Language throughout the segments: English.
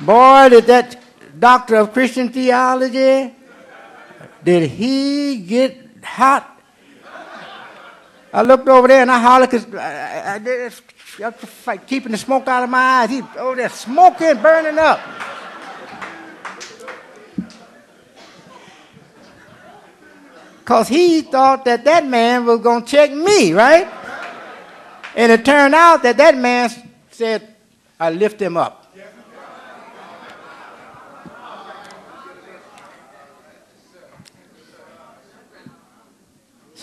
Boy, did that doctor of Christian theology, did he get hot? I looked over there and I hollered because I, I, fight, keeping the smoke out of my eyes. He oh, over there smoking, burning up. Because he thought that that man was going to check me, right? And it turned out that that man said, I lift him up.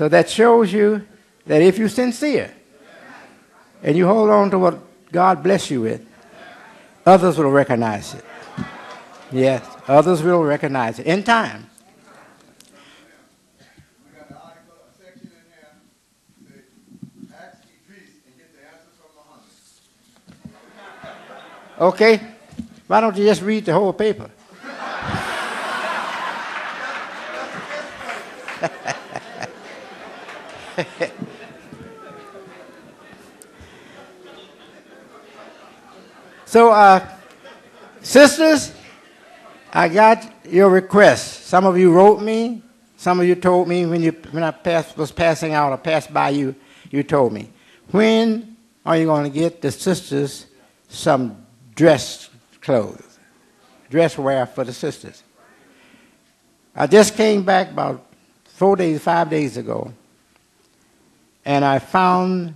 So that shows you that if you're sincere and you hold on to what God bless you with, others will recognize it. Yes, others will recognize it in time. Okay? Why don't you just read the whole paper? so, uh, sisters, I got your request. Some of you wrote me. Some of you told me when, you, when I passed, was passing out or passed by you, you told me. When are you going to get the sisters some dress clothes, dress wear for the sisters? I just came back about four days, five days ago and I found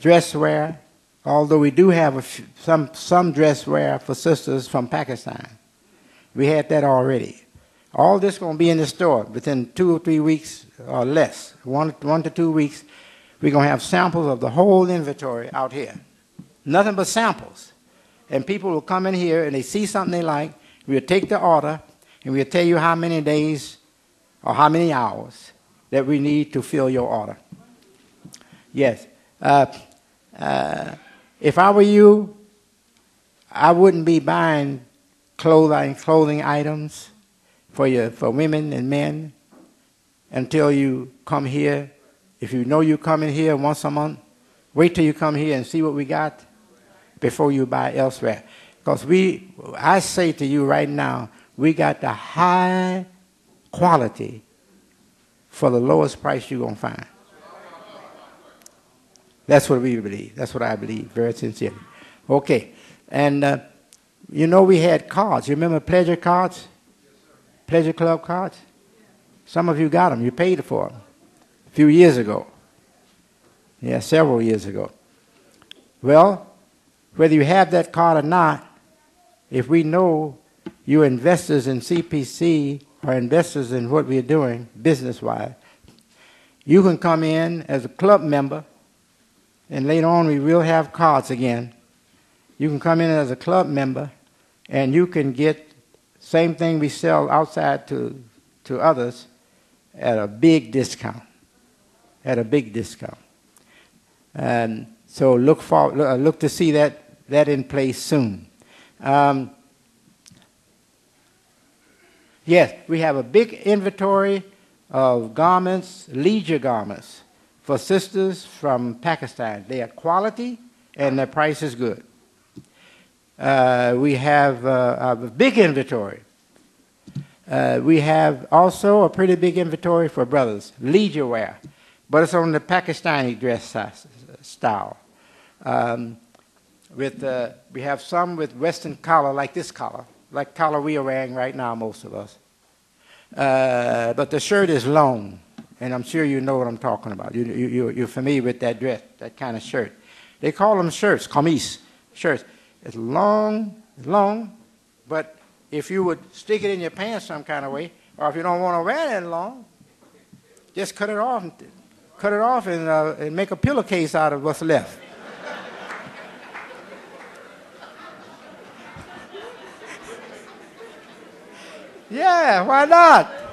dress wear, although we do have some, some dress wear for sisters from Pakistan. We had that already. All this going to be in the store within two or three weeks or less, one, one to two weeks. We're going to have samples of the whole inventory out here. Nothing but samples. And people will come in here and they see something they like. We'll take the order and we'll tell you how many days or how many hours that we need to fill your order. Yes. Uh, uh, if I were you, I wouldn't be buying clothing, clothing items for, your, for women and men until you come here. If you know you're coming here once a month, wait till you come here and see what we got before you buy elsewhere. Because we, I say to you right now, we got the high quality for the lowest price you're going to find. That's what we believe. That's what I believe, very sincerely. Okay. And uh, you know, we had cards. You remember pleasure cards? Pleasure Club cards? Some of you got them. You paid for them a few years ago. Yeah, several years ago. Well, whether you have that card or not, if we know you're investors in CPC or investors in what we're doing business wise, you can come in as a club member and later on we will have cards again. You can come in as a club member and you can get same thing we sell outside to, to others at a big discount. At a big discount. And so look for look to see that that in place soon. Um, yes, we have a big inventory of garments, leisure garments for sisters from Pakistan. They are quality and their price is good. Uh, we have uh, a big inventory. Uh, we have also a pretty big inventory for brothers, leisure wear, but it's on the Pakistani dress style. Um, with, uh, we have some with Western collar, like this collar, like collar we are wearing right now, most of us. Uh, but the shirt is long and I'm sure you know what I'm talking about. You, you, you're familiar with that dress, that kind of shirt. They call them shirts, kameez, shirts. It's long, long, but if you would stick it in your pants some kind of way, or if you don't want to wear it long, just cut it off, cut it off, and, uh, and make a pillowcase out of what's left. yeah, why not?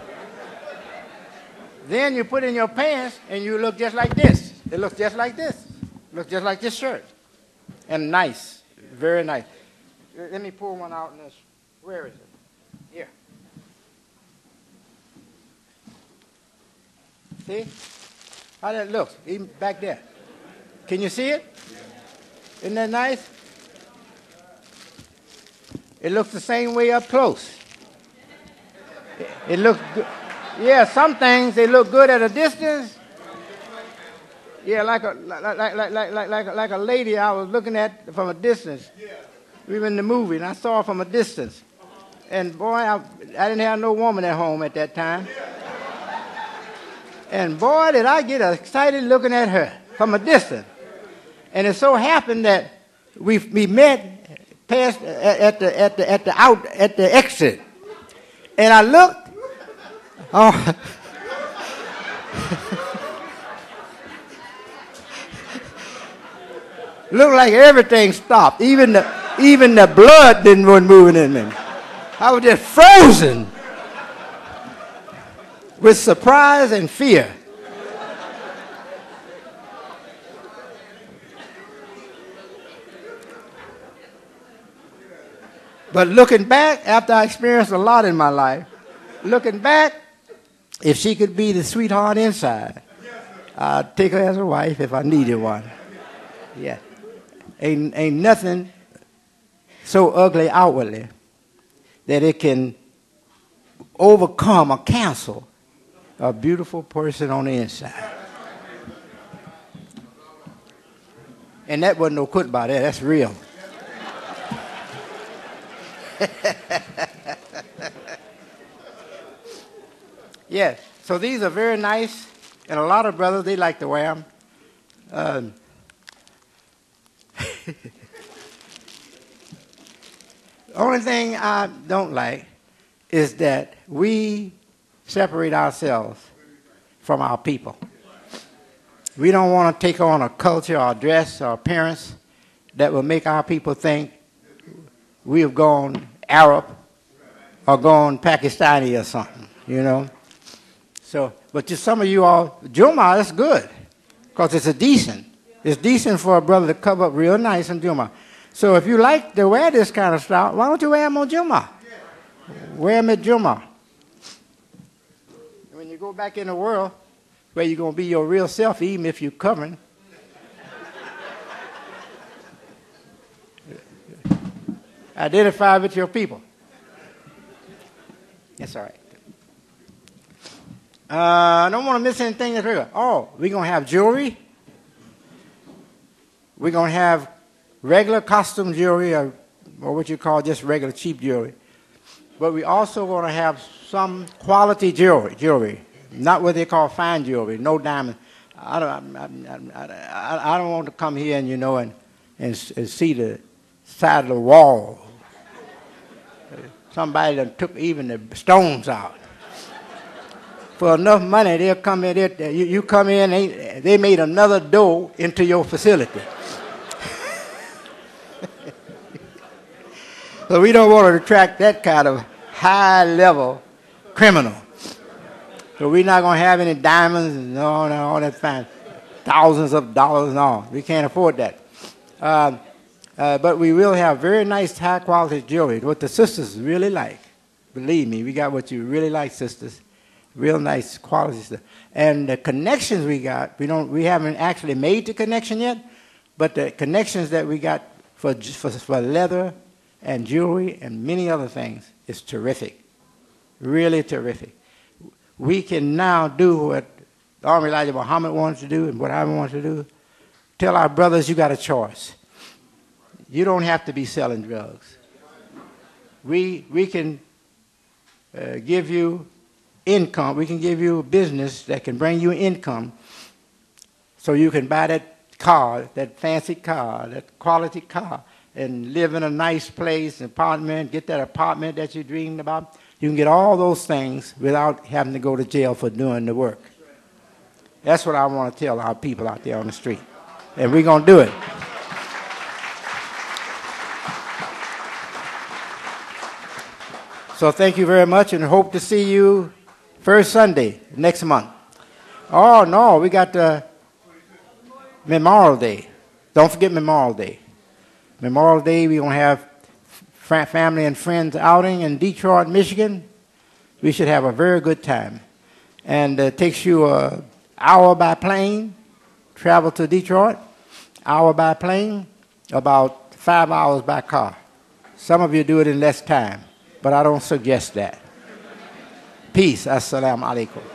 Then you put in your pants and you look just like this. It looks just like this. Looks just like this shirt. And nice. Very nice. Let me pull one out in this. Where is it? Here. See? How that looks, even back there. Can you see it? Isn't that nice? It looks the same way up close. It, it looks good. Yeah, some things they look good at a distance. Yeah, like a like like like like like, like, a lady I was looking at from a distance. We were in the movie and I saw her from a distance. And boy, I, I didn't have no woman at home at that time. And boy, did I get excited looking at her from a distance. And it so happened that we, we met past at the at the at the out at the exit. And I looked. Oh. Looked like everything stopped. Even the even the blood didn't run moving in me. I was just frozen with surprise and fear. But looking back, after I experienced a lot in my life, looking back, if she could be the sweetheart inside, I'd take her as a wife if I needed one. Yeah. Ain't, ain't nothing so ugly outwardly that it can overcome or cancel a beautiful person on the inside. And that wasn't no quit by that, that's real. yes, so these are very nice, and a lot of brothers, they like to wear them. Um, only thing I don't like is that we separate ourselves from our people. We don't want to take on a culture or dress or appearance that will make our people think we have gone Arab or gone Pakistani or something, you know. So, but to some of you all, Juma, that's good because it's a decent. It's decent for a brother to cover up real nice in Juma. So if you like to wear this kind of style, why don't you wear them on Juma? Wear them at Juma. When you go back in the world, where you're going to be your real self, even if you're covering, Identify with your people. That's all right. Uh, I don't want to miss anything. Oh, we're going to have jewelry. We're going to have regular costume jewelry or, or what you call just regular cheap jewelry. But we also going to have some quality jewelry, jewelry, not what they call fine jewelry, no diamond. I don't, I, I, I, don't want to come here and, you know, and, and, and see the side of the wall Somebody took even the stones out. For enough money, they'll come in. There, you, you come in, they, they made another door into your facility. so we don't want to attract that kind of high level criminal. So we're not going to have any diamonds and all, all that fine, thousands of dollars and all. We can't afford that. Uh, uh, but we will have very nice, high quality jewelry, what the sisters really like. Believe me, we got what you really like, sisters. Real nice quality stuff. And the connections we got, we, don't, we haven't actually made the connection yet, but the connections that we got for, for, for leather and jewelry and many other things is terrific. Really terrific. We can now do what Army Elijah Muhammad wants to do and what I want to do. Tell our brothers you got a choice you don't have to be selling drugs. We, we can uh, give you income. We can give you a business that can bring you income so you can buy that car, that fancy car, that quality car, and live in a nice place, an apartment, get that apartment that you dreamed about. You can get all those things without having to go to jail for doing the work. That's what I want to tell our people out there on the street. And we're going to do it. So thank you very much and hope to see you first Sunday next month. Oh, no, we got the Memorial Day. Don't forget Memorial Day. Memorial Day, we're going to have family and friends outing in Detroit, Michigan. We should have a very good time. And it takes you an hour by plane, travel to Detroit, hour by plane, about five hours by car. Some of you do it in less time, but I don't suggest that. Peace. Assalamu alaikum.